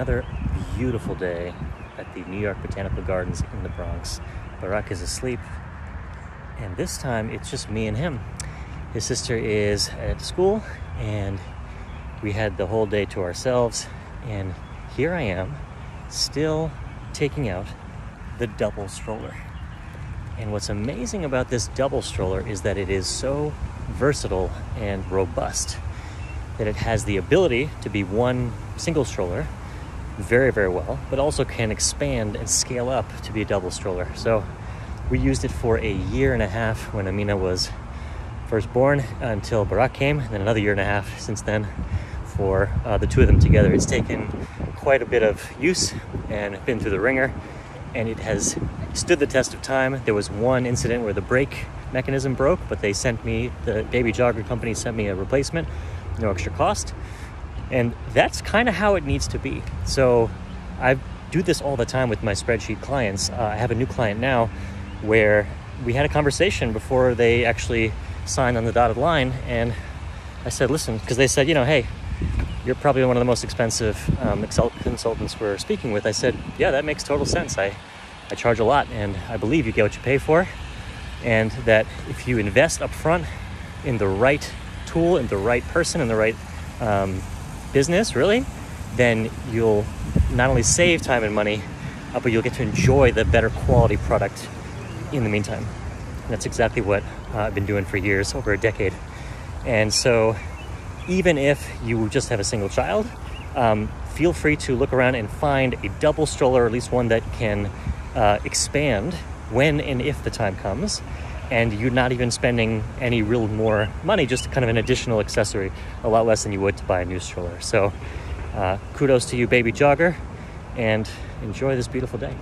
Another beautiful day at the New York Botanical Gardens in the Bronx. Barak is asleep, and this time it's just me and him. His sister is at school, and we had the whole day to ourselves. And here I am, still taking out the double stroller. And what's amazing about this double stroller is that it is so versatile and robust that it has the ability to be one single stroller very, very well, but also can expand and scale up to be a double stroller. So we used it for a year and a half when Amina was first born until Barak came, and then another year and a half since then for uh, the two of them together. It's taken quite a bit of use and been through the ringer, and it has stood the test of time. There was one incident where the brake mechanism broke, but they sent me, the Baby Jogger company sent me a replacement, no extra cost. And that's kind of how it needs to be. So I do this all the time with my spreadsheet clients. Uh, I have a new client now where we had a conversation before they actually signed on the dotted line. And I said, listen, because they said, you know, hey, you're probably one of the most expensive um, consultants we're speaking with. I said, yeah, that makes total sense. I, I charge a lot and I believe you get what you pay for. And that if you invest up front in the right tool, in the right person, in the right um, business, really, then you'll not only save time and money, uh, but you'll get to enjoy the better quality product in the meantime. And that's exactly what uh, I've been doing for years, over a decade. And so, even if you just have a single child, um, feel free to look around and find a double stroller, or at least one that can uh, expand when and if the time comes and you're not even spending any real more money, just kind of an additional accessory, a lot less than you would to buy a new stroller. So, uh, kudos to you, baby jogger, and enjoy this beautiful day.